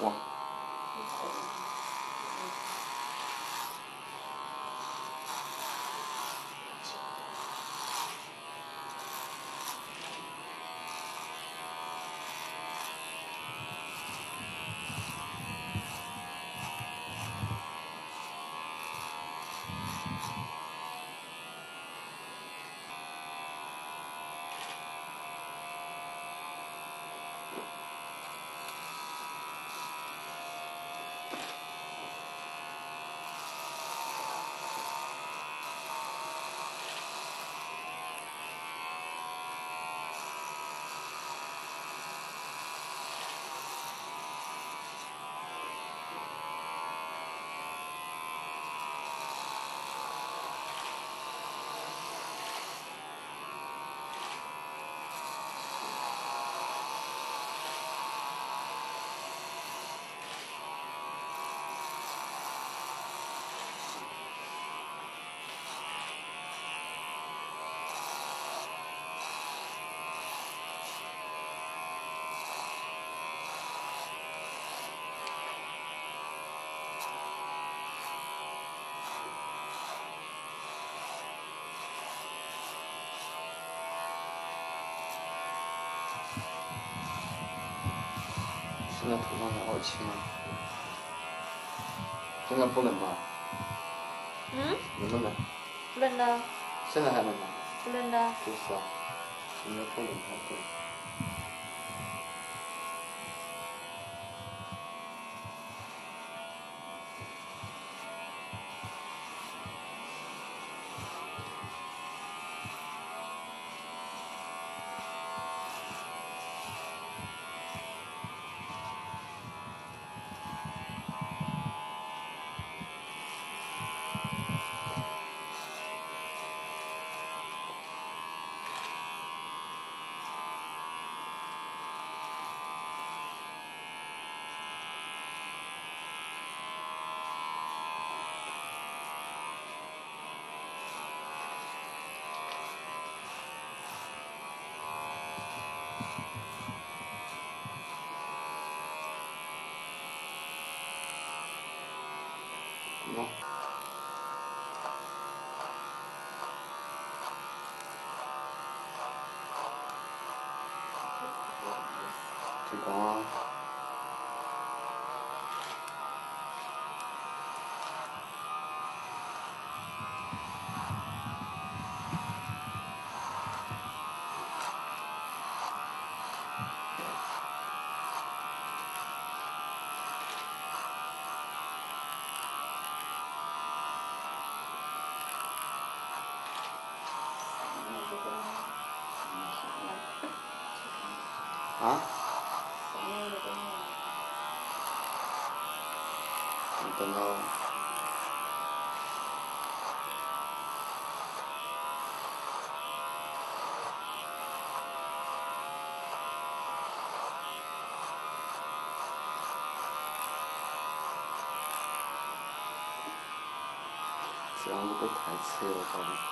one. 现在头上还好轻啊。现在不冷吗？嗯？冷不冷？不冷的。现在还冷吗？不冷的。就是啊，现在不冷还对。喏。这个。啊？你等到。这样子被台词了，宝贝。